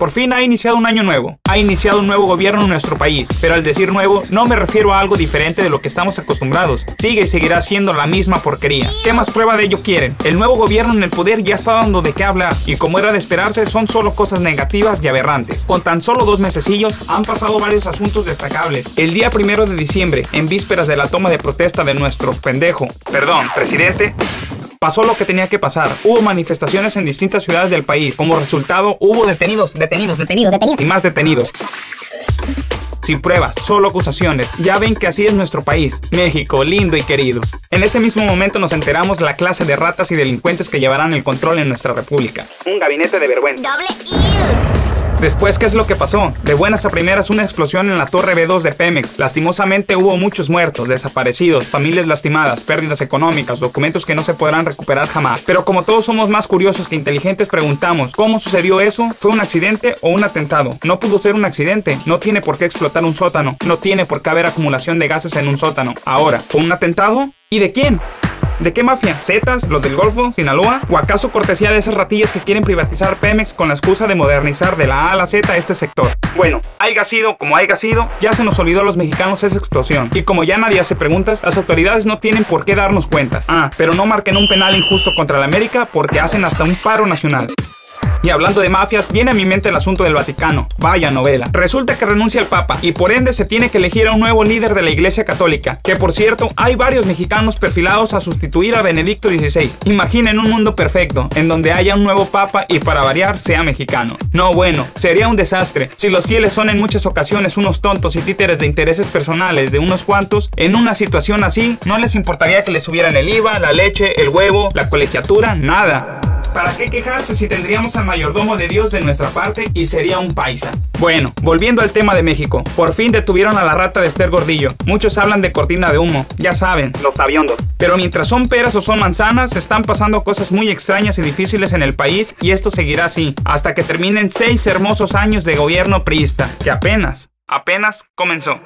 Por fin ha iniciado un año nuevo. Ha iniciado un nuevo gobierno en nuestro país. Pero al decir nuevo, no me refiero a algo diferente de lo que estamos acostumbrados. Sigue y seguirá siendo la misma porquería. ¿Qué más prueba de ello quieren? El nuevo gobierno en el poder ya está dando de qué hablar. Y como era de esperarse, son solo cosas negativas y aberrantes. Con tan solo dos mesecillos, han pasado varios asuntos destacables. El día primero de diciembre, en vísperas de la toma de protesta de nuestro pendejo, perdón, presidente, pasó lo que tenía que pasar. Hubo manifestaciones en distintas ciudades del país. Como resultado, hubo detenidos, detenidos, detenidos, detenidos y más detenidos. Sin pruebas, solo acusaciones. Ya ven que así es nuestro país, México, lindo y querido. En ese mismo momento nos enteramos la clase de ratas y delincuentes que llevarán el control en nuestra república. Un gabinete de vergüenza. Después, ¿qué es lo que pasó? De buenas a primeras, una explosión en la torre B2 de Pemex. Lastimosamente hubo muchos muertos, desaparecidos, familias lastimadas, pérdidas económicas, documentos que no se podrán recuperar jamás. Pero como todos somos más curiosos que inteligentes, preguntamos, ¿cómo sucedió eso? ¿Fue un accidente o un atentado? No pudo ser un accidente, no tiene por qué explotar un sótano, no tiene por qué haber acumulación de gases en un sótano. Ahora, ¿fue un atentado? ¿Y de quién? ¿De qué mafia? ¿Zetas? ¿Los del Golfo? ¿Sinaloa? ¿O acaso cortesía de esas ratillas que quieren privatizar Pemex con la excusa de modernizar de la A a la Z este sector? Bueno, haya sido como haya sido, ya se nos olvidó a los mexicanos esa explosión. Y como ya nadie hace preguntas, las autoridades no tienen por qué darnos cuentas. Ah, pero no marquen un penal injusto contra la América porque hacen hasta un paro nacional. Y hablando de mafias, viene a mi mente el asunto del Vaticano. Vaya novela. Resulta que renuncia el Papa y por ende se tiene que elegir a un nuevo líder de la Iglesia Católica, que por cierto, hay varios mexicanos perfilados a sustituir a Benedicto XVI. Imaginen un mundo perfecto, en donde haya un nuevo Papa y para variar sea mexicano. No, bueno, sería un desastre. Si los fieles son en muchas ocasiones unos tontos y títeres de intereses personales de unos cuantos, en una situación así, no les importaría que les subieran el IVA, la leche, el huevo, la colegiatura, nada. ¿Para qué quejarse si tendríamos al mayordomo de Dios de nuestra parte y sería un paisa? Bueno, volviendo al tema de México, por fin detuvieron a la rata de Esther Gordillo. Muchos hablan de cortina de humo, ya saben, los aviondos. Pero mientras son peras o son manzanas, están pasando cosas muy extrañas y difíciles en el país y esto seguirá así, hasta que terminen seis hermosos años de gobierno priista, que apenas, apenas comenzó.